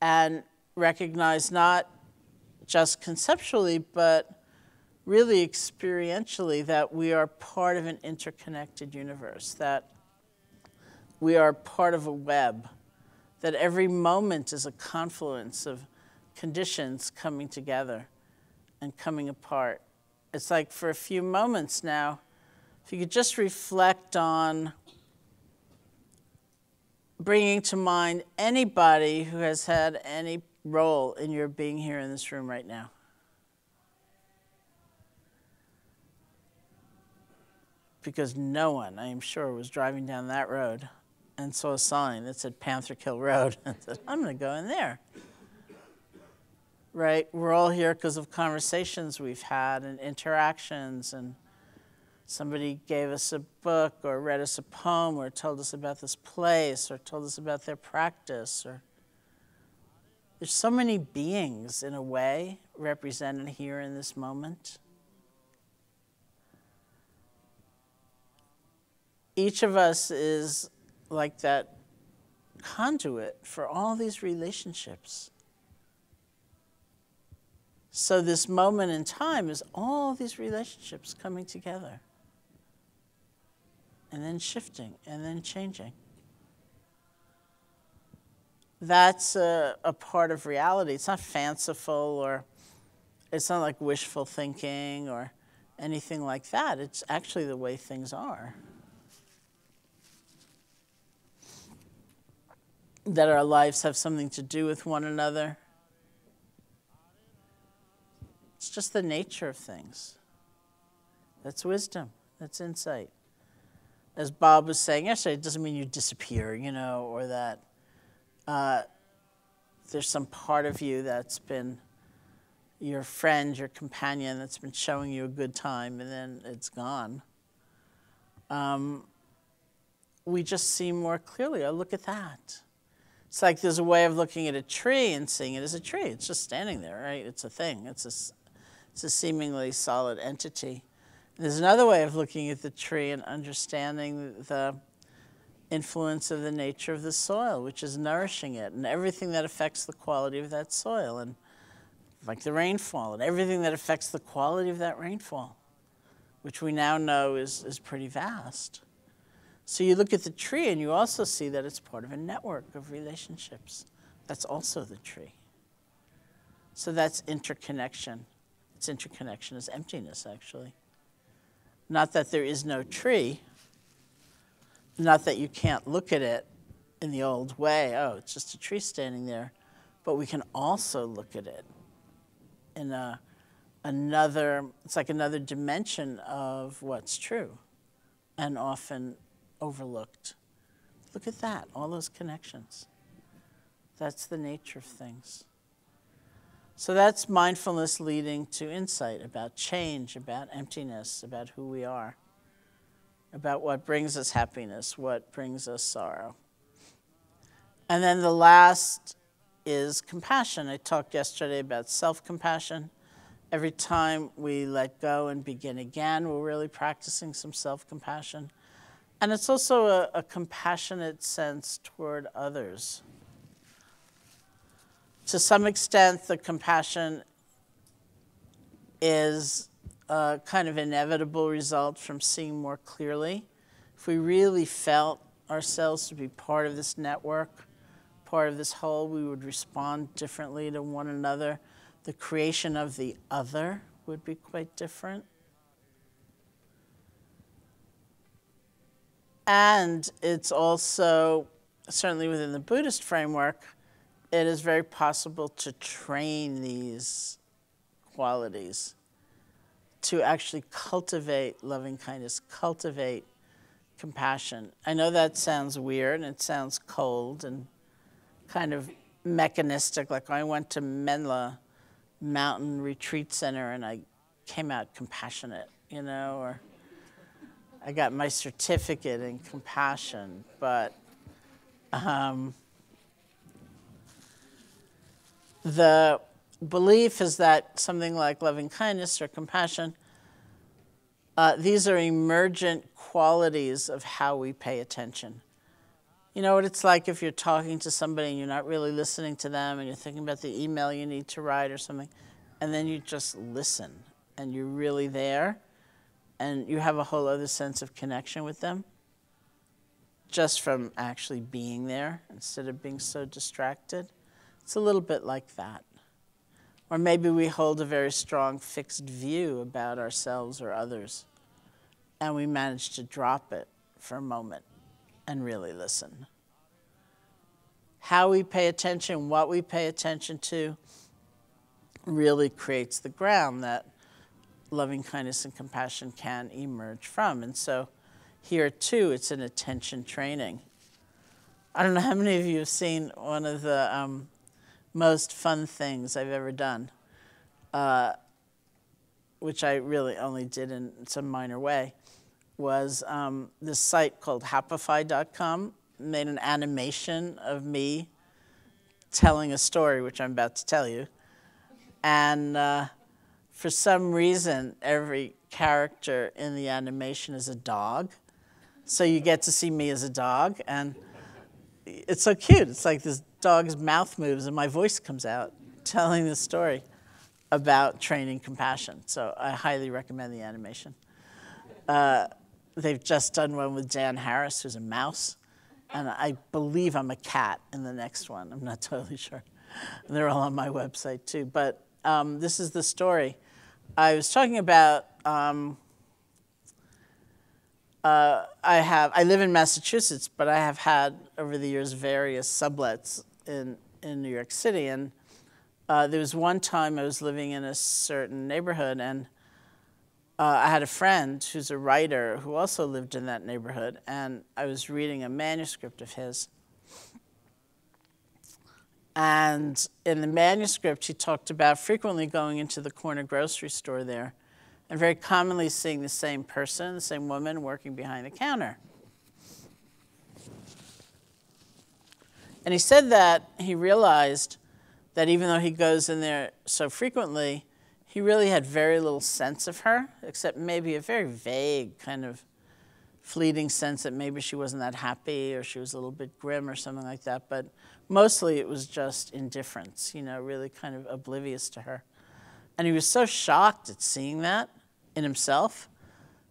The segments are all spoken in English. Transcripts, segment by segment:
and recognize not just conceptually, but really experientially that we are part of an interconnected universe, that we are part of a web, that every moment is a confluence of conditions coming together and coming apart. It's like for a few moments now, if you could just reflect on bringing to mind anybody who has had any role in your being here in this room right now. Because no one, I am sure, was driving down that road and saw a sign that said Panther Kill Road and said, I'm going to go in there. Right? We're all here because of conversations we've had and interactions and somebody gave us a book or read us a poem or told us about this place or told us about their practice or there's so many beings in a way represented here in this moment. Each of us is like that conduit for all these relationships. So this moment in time is all these relationships coming together and then shifting and then changing. That's a, a, part of reality. It's not fanciful or it's not like wishful thinking or anything like that. It's actually the way things are. That our lives have something to do with one another. It's just the nature of things. That's wisdom, that's insight as Bob was saying yesterday, it doesn't mean you disappear, you know, or that uh, there's some part of you that's been your friend, your companion that's been showing you a good time and then it's gone. Um, we just see more clearly, oh, look at that. It's like there's a way of looking at a tree and seeing it as a tree. It's just standing there, right? It's a thing. It's a, it's a seemingly solid entity. There's another way of looking at the tree and understanding the influence of the nature of the soil, which is nourishing it, and everything that affects the quality of that soil, and like the rainfall, and everything that affects the quality of that rainfall, which we now know is, is pretty vast. So you look at the tree and you also see that it's part of a network of relationships. That's also the tree. So that's interconnection. It's interconnection is emptiness, actually. Not that there is no tree, not that you can't look at it in the old way, oh, it's just a tree standing there, but we can also look at it in a, another, it's like another dimension of what's true and often overlooked. Look at that, all those connections. That's the nature of things. So that's mindfulness leading to insight about change, about emptiness, about who we are, about what brings us happiness, what brings us sorrow. And then the last is compassion. I talked yesterday about self compassion. Every time we let go and begin again, we're really practicing some self compassion. And it's also a, a compassionate sense toward others to some extent, the compassion is a kind of inevitable result from seeing more clearly. If we really felt ourselves to be part of this network, part of this whole, we would respond differently to one another. The creation of the other would be quite different. And it's also, certainly within the Buddhist framework, it is very possible to train these qualities, to actually cultivate loving kindness, cultivate compassion. I know that sounds weird and it sounds cold and kind of mechanistic. Like I went to Menla Mountain Retreat Center and I came out compassionate, you know, or I got my certificate in compassion, but um, the belief is that something like loving kindness or compassion, uh, these are emergent qualities of how we pay attention. You know what it's like if you're talking to somebody and you're not really listening to them and you're thinking about the email you need to write or something, and then you just listen and you're really there and you have a whole other sense of connection with them just from actually being there instead of being so distracted. It's a little bit like that. Or maybe we hold a very strong fixed view about ourselves or others, and we manage to drop it for a moment and really listen. How we pay attention, what we pay attention to, really creates the ground that loving kindness and compassion can emerge from. And so here too, it's an attention training. I don't know how many of you have seen one of the um, most fun things I've ever done, uh, which I really only did in some minor way, was um, this site called happify.com made an animation of me telling a story, which I'm about to tell you. And uh, for some reason, every character in the animation is a dog. So you get to see me as a dog, and it's so cute. It's like this dog's mouth moves and my voice comes out telling the story about training compassion. So I highly recommend the animation. Uh, they've just done one with Dan Harris, who's a mouse, and I believe I'm a cat in the next one. I'm not totally sure. They're all on my website too. But um, this is the story. I was talking about. Um, uh, I have. I live in Massachusetts, but I have had over the years various sublets in in New York City, and uh, there was one time I was living in a certain neighborhood, and uh, I had a friend who's a writer who also lived in that neighborhood, and I was reading a manuscript of his. And in the manuscript, he talked about frequently going into the corner grocery store there and very commonly seeing the same person, the same woman working behind the counter. And he said that he realized that even though he goes in there so frequently, he really had very little sense of her, except maybe a very vague kind of fleeting sense that maybe she wasn't that happy or she was a little bit grim or something like that. But mostly it was just indifference, you know, really kind of oblivious to her. And he was so shocked at seeing that in himself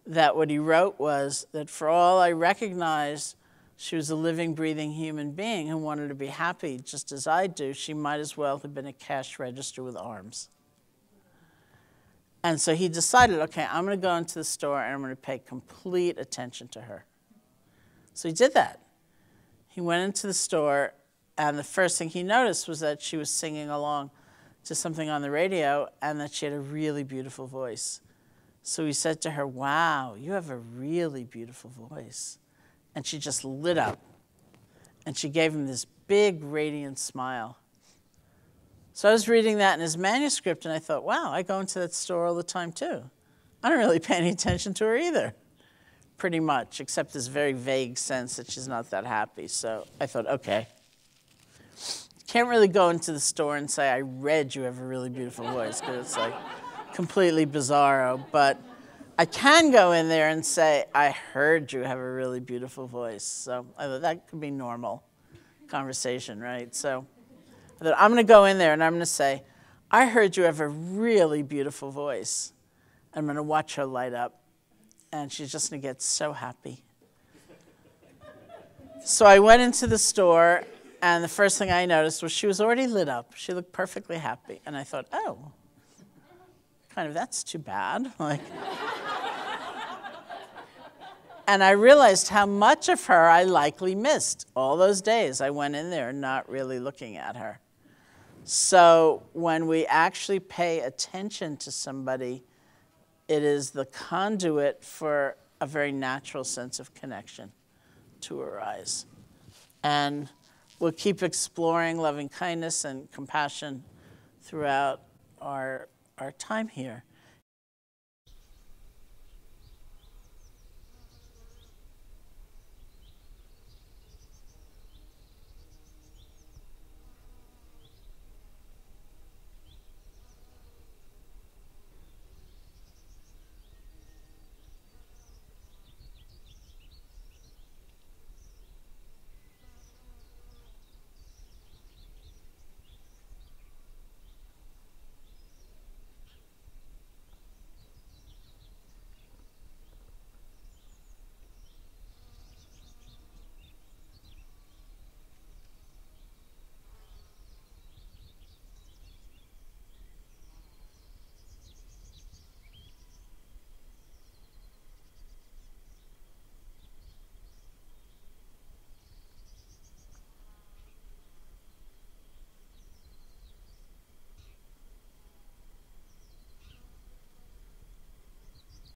that what he wrote was that for all I recognized she was a living, breathing human being who wanted to be happy just as I do, she might as well have been a cash register with arms. And so he decided, okay, I'm going to go into the store and I'm going to pay complete attention to her. So he did that. He went into the store, and the first thing he noticed was that she was singing along to something on the radio and that she had a really beautiful voice. So he said to her, Wow, you have a really beautiful voice. And she just lit up. And she gave him this big, radiant smile. So I was reading that in his manuscript, and I thought, wow, I go into that store all the time too. I don't really pay any attention to her either, pretty much, except this very vague sense that she's not that happy. So I thought, okay. Can't really go into the store and say, I read you have a really beautiful voice, because it's like, completely bizarro, but I can go in there and say, I heard you have a really beautiful voice. So I thought that could be normal conversation, right? So I thought, I'm going to go in there and I'm going to say, I heard you have a really beautiful voice. I'm going to watch her light up, and she's just going to get so happy. so I went into the store, and the first thing I noticed was she was already lit up. She looked perfectly happy. And I thought, oh, kind of, that's too bad. Like, and I realized how much of her I likely missed all those days I went in there not really looking at her. So when we actually pay attention to somebody, it is the conduit for a very natural sense of connection to arise. And we'll keep exploring loving kindness and compassion throughout our our time here.